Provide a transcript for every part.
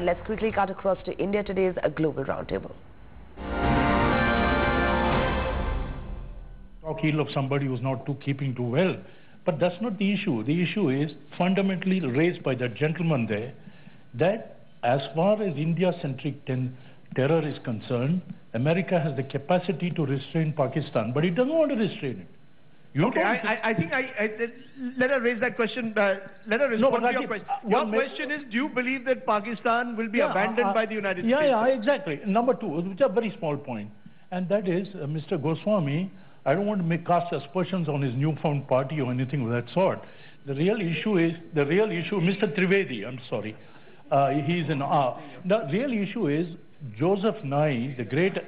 And let's quickly cut across to India today's global roundtable. talk ill of somebody who's not too keeping too well. But that's not the issue. The issue is fundamentally raised by that gentleman there that as far as India-centric terror is concerned, America has the capacity to restrain Pakistan, but it doesn't want to restrain it. You okay, I, I, think I, I, let her raise that question. Uh, let her respond no, to your question. Uh, your question is, do you believe that Pakistan will be yeah, abandoned uh, by the United yeah, States? Yeah, yeah, exactly. Number two, which is a very small point, and that is uh, Mr. Goswami I don't want to make cast aspersions on his newfound party or anything of that sort. The real issue is, the real issue, Mr. Trivedi, I'm sorry, uh, he's an, uh, the real issue is Joseph Nye, the great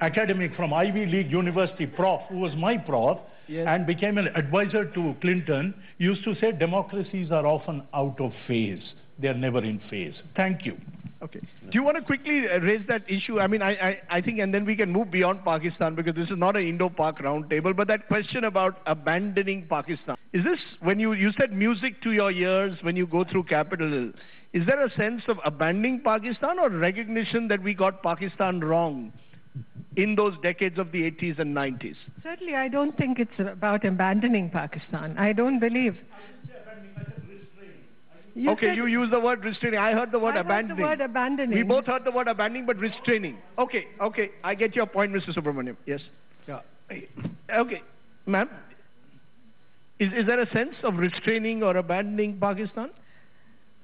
academic from Ivy League University, prof, who was my prof, yes. and became an advisor to Clinton, used to say democracies are often out of phase. They are never in phase. Thank you. Okay. Do you want to quickly uh, raise that issue? I mean, I, I, I think, and then we can move beyond Pakistan because this is not an Indo-Pak roundtable, but that question about abandoning Pakistan. Is this, when you, you said music to your ears when you go through Capitol is there a sense of abandoning Pakistan or recognition that we got Pakistan wrong in those decades of the 80s and 90s? Certainly, I don't think it's about abandoning Pakistan. I don't believe. You okay, you use the word restraining. I heard the word I abandoning. Heard the word abandoning. We both heard the word abandoning, but restraining. Okay, okay. I get your point, Mr. Subramaniam. Yes. Yeah. Okay, ma'am. Is, is there a sense of restraining or abandoning Pakistan?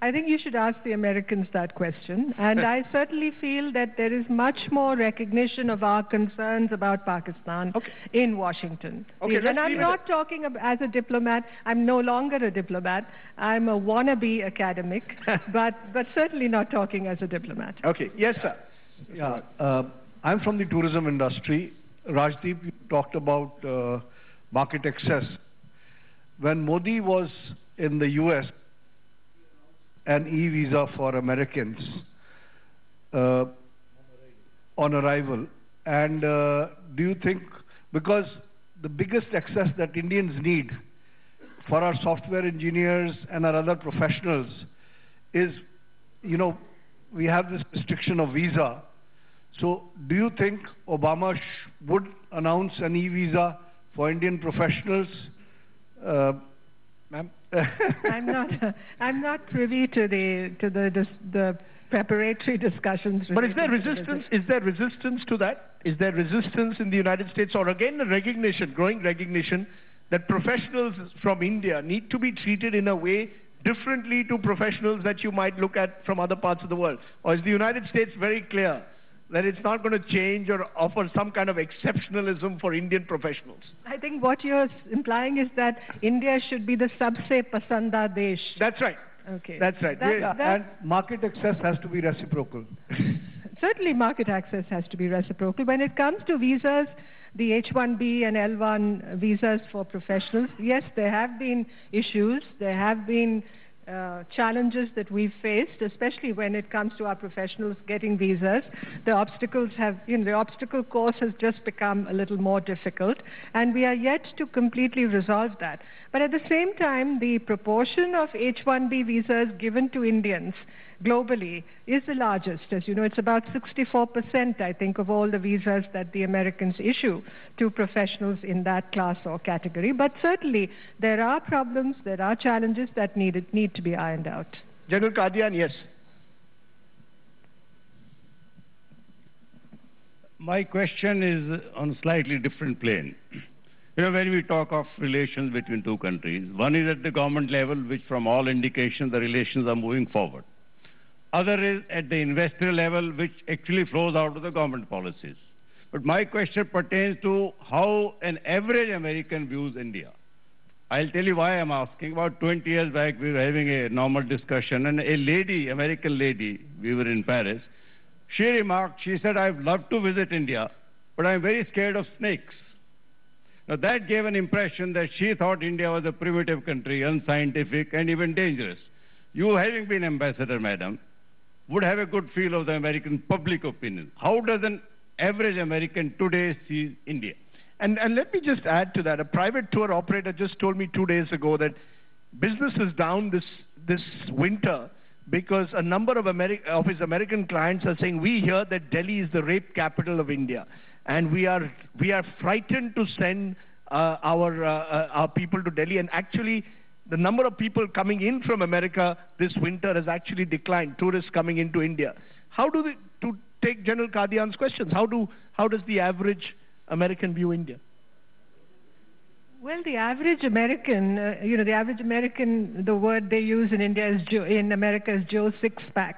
I think you should ask the Americans that question. And I certainly feel that there is much more recognition of our concerns about Pakistan okay. in Washington. Okay, and I'm not talking as a diplomat. I'm no longer a diplomat. I'm a wannabe academic, but, but certainly not talking as a diplomat. Okay. Yes, sir. Yeah. Uh, I'm from the tourism industry. Rajdeep, you talked about uh, market access. When Modi was in the U.S., an e-visa for Americans uh, on arrival. And uh, do you think, because the biggest access that Indians need for our software engineers and our other professionals is, you know, we have this restriction of visa. So do you think Obama would announce an e-visa for Indian professionals? Uh, Ma'am? I'm not. I'm not privy to the to the the preparatory discussions. But is there resistance? Is there resistance to that? Is there resistance in the United States, or again a recognition, growing recognition, that professionals from India need to be treated in a way differently to professionals that you might look at from other parts of the world? Or is the United States very clear that it's not going to change or offer some kind of exceptionalism for Indian professionals. I think what you're implying is that India should be the sabse pasanda desh. That's right. Okay. That's right. That, yeah, that, and market access has to be reciprocal. Certainly market access has to be reciprocal. When it comes to visas, the H-1B and L-1 visas for professionals, yes, there have been issues. There have been uh, challenges that we've faced, especially when it comes to our professionals getting visas. The obstacles have, you know, the obstacle course has just become a little more difficult, and we are yet to completely resolve that. But at the same time, the proportion of H-1B visas given to Indians globally is the largest. As you know, it's about 64%, I think, of all the visas that the Americans issue to professionals in that class or category. But certainly, there are problems, there are challenges that need, need to be ironed out. General Kadian, yes. My question is on a slightly different plane. You know, when we talk of relations between two countries, one is at the government level, which from all indications the relations are moving forward. Other is at the investor level, which actually flows out of the government policies. But my question pertains to how an average American views India. I'll tell you why I'm asking. About 20 years back, we were having a normal discussion, and a lady, American lady, we were in Paris, she remarked, she said, I'd love to visit India, but I'm very scared of snakes. Now that gave an impression that she thought India was a primitive country, unscientific, and even dangerous. You having been ambassador, madam, would have a good feel of the American public opinion. How does an average American today see India? And, and let me just add to that. A private tour operator just told me two days ago that business is down this, this winter because a number of, Ameri- of his American clients are saying, we hear that Delhi is the rape capital of India. And we are, we are frightened to send uh, our, uh, uh, our people to Delhi. And actually, the number of people coming in from America this winter has actually declined, tourists coming into India. How do they, to take General Kadian's questions, how, do, how does the average American view India? Well, the average American, uh, you know, the average American, the word they use in India is Joe, in America is Joe Sixpack.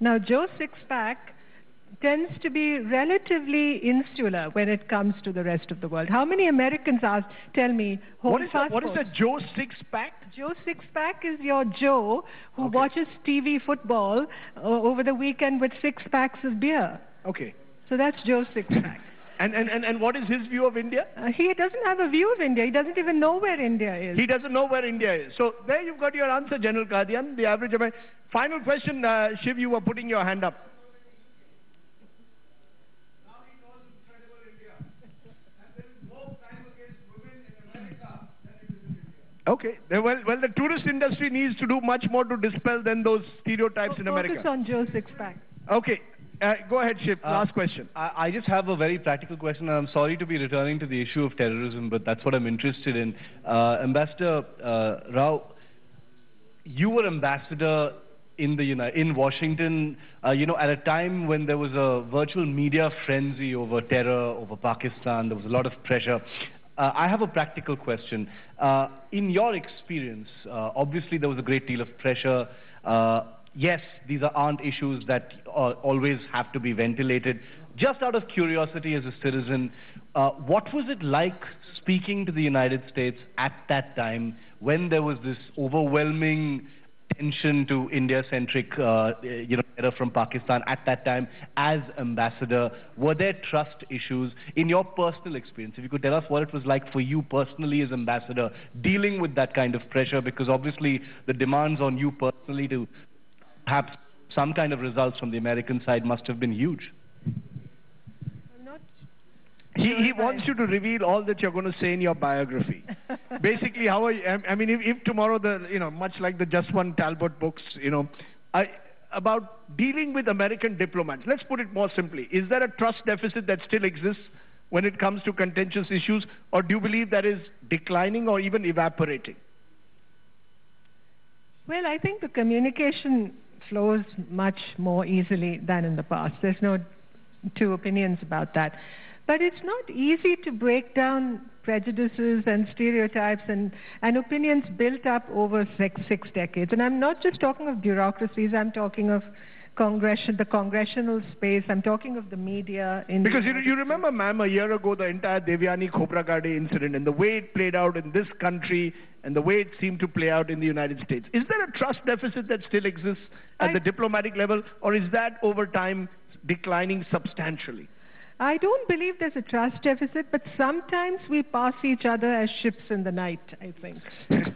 Now, Joe Sixpack tends to be relatively insular when it comes to the rest of the world. How many Americans ask, tell me, What is, a, what is a Joe six pack? Joe Sixpack is your Joe who Okay. watches TV football uh, over the weekend with six packs of beer. Okay. So that's Joe Sixpack. And, and, and, and what is his view of India? Uh, he doesn't have a view of India. He doesn't even know where India is. He doesn't know where India is. So there you've got your answer, General Kadian, the average American. Final question, uh, Shiv, you were putting your hand up. Okay. Well, well, the tourist industry needs to do much more to dispel than those stereotypes in America. Focus America. on Joe Sixpack. Okay. Uh, go ahead, Shiv. Uh, Last question. I, I just have a very practical question, and I'm sorry to be returning to the issue of terrorism, but that's what I'm interested in. Uh, Ambassador uh, Rao, you were ambassador in the Uni- in Washington, uh, you know, at a time when there was a virtual media frenzy over terror, over Pakistan. There was a lot of pressure. Uh, I have a practical question. Uh, in your experience, uh, obviously there was a great deal of pressure. Yes, these are, aren't issues that always have to be ventilated. Just out of curiosity as a citizen, what was it like speaking to the United States at that time when there was this overwhelming attention to India-centric, uh, you know, terror from Pakistan at that time as ambassador? Were there trust issues in your personal experience? If you could tell us what it was like for you personally as ambassador dealing with that kind of pressure, because obviously the demands on you personally to perhaps some kind of results from the American side must have been huge. He, he wants you to reveal all that you're going to say in your biography. Basically, how are you, I I mean, if, if tomorrow the, you know, much like the Jaswant Talbott books, you know, I, about dealing with American diplomats, let's put it more simply. Is there a trust deficit that still exists when it comes to contentious issues, or do you believe that is declining or even evaporating? Well, I think the communication flows much more easily than in the past. There's no two opinions about that. But it's not easy to break down prejudices and stereotypes and, and opinions built up over six, six decades. And I'm not just talking of bureaucracies, I'm talking of congression, the congressional space, I'm talking of the media. In Because the you, you remember, ma'am, a year ago, the entire Devyani Khobragade incident and the way it played out in this country and the way it seemed to play out in the United States. Is there a trust deficit that still exists at I- the diplomatic level, or is that over time declining substantially? I don't believe there's a trust deficit, but sometimes we pass each other as ships in the night, I think.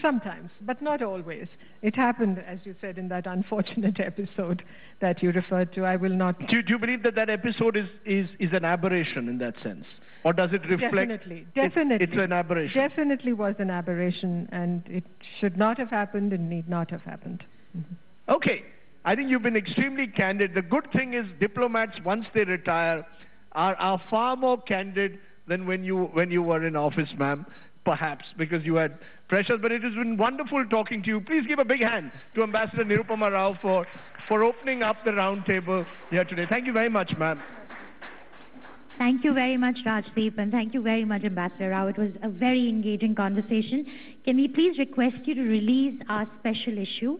sometimes, but not always. It happened, as you said, in that unfortunate episode that you referred to. I will not. Do, you- do you believe that that episode is, is, is an aberration in that sense? Or does it reflect? Definitely, It- definitely. it's an aberration. Definitely was an aberration, and it should not have happened and need not have happened. Mm-hmm. Okay. I think you've been extremely candid. The good thing is diplomats, once they retire, are, are far more candid than when you, when you were in office, ma'am, perhaps, because you had pressures. But it has been wonderful talking to you. Please give a big hand to Ambassador Nirupama Rao for, for opening up the roundtable here today. Thank you very much, ma'am. Thank you very much, Rajdeep, and thank you very much, Ambassador Rao. It was a very engaging conversation. Can we please request you to release our special issue?